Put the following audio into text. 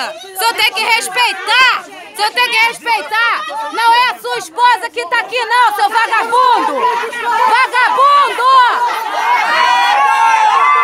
Você O senhor tem que respeitar! O senhor tem que respeitar! Não é a sua esposa que tá aqui, não, seu vagabundo!